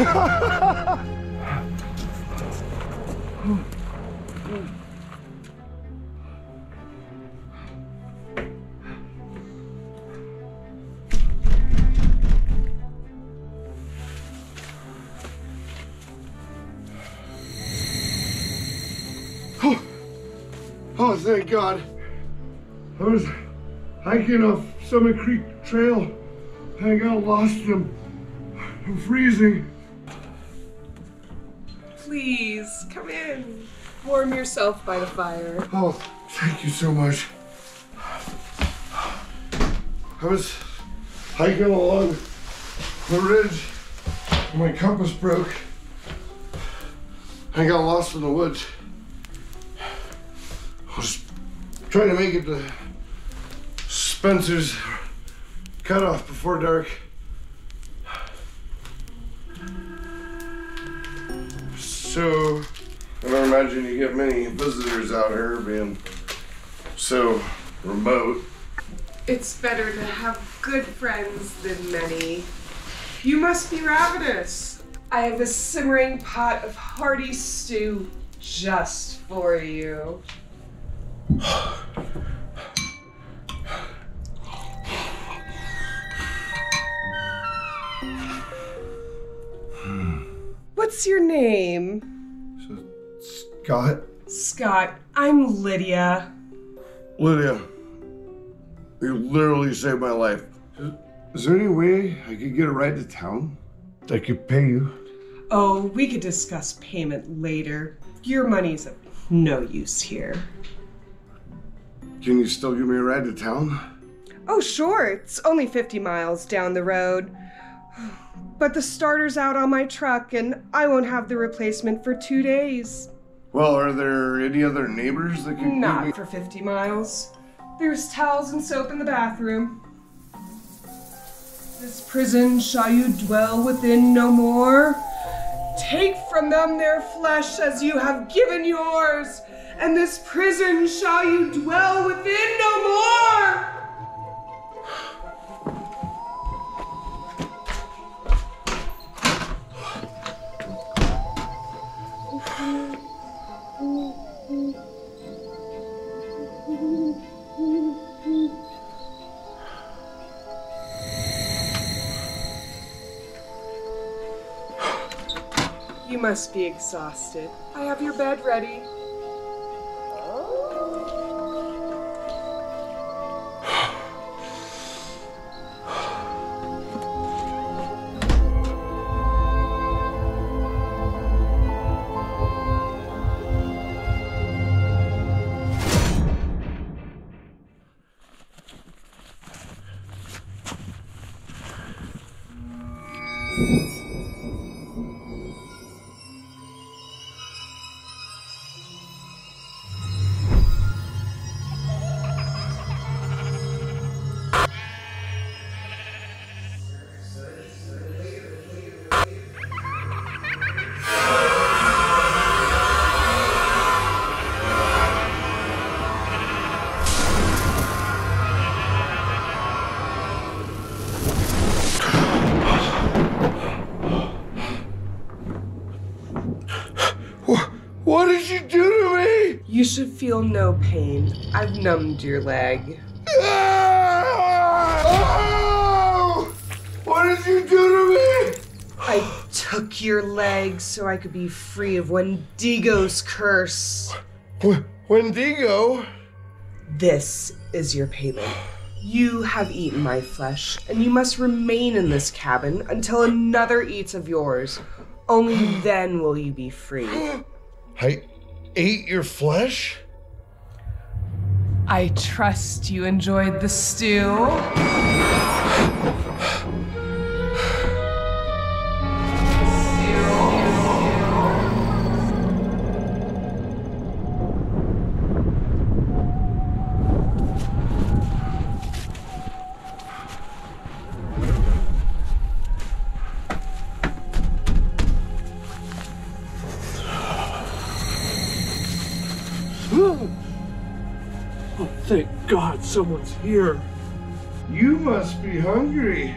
Oh, oh, thank God. I was hiking off Summit Creek Trail I got lost and I'm freezing. Please, come in. Warm yourself by the fire. Oh, thank you so much. I was hiking along the ridge and my compass broke. I got lost in the woods. I was trying to make it to Spencer's cutoff before dark. So, I don't imagine you get many visitors out here being so remote. It's better to have good friends than many. You must be ravenous. I have a simmering pot of hearty stew just for you. What's your name? Scott? Scott. I'm Lydia. Lydia, you literally saved my life. Is there any way I could get a ride to town? I could pay you. Oh, we could discuss payment later. Your money's of no use here. Can you still give me a ride to town? Oh, sure. It's only 50 miles down the road. But the starter's out on my truck, and I won't have the replacement for two days. Well, are there any other neighbors that can? Not me? for 50 miles. There's towels and soap in the bathroom. This prison shall you dwell within no more. Take from them their flesh as you have given yours, and this prison shall you dwell within You must be exhausted. I have your bed ready. What did you do to me? You should feel no pain. I've numbed your leg. Ah! Oh! What did you do to me? I took your leg so I could be free of Wendigo's curse. W- Wendigo? This is your payment. You have eaten my flesh, and you must remain in this cabin until another eats of yours. Only then will you be free. I ate your flesh? I trust you enjoyed the stew. Oh, thank God someone's here. You must be hungry.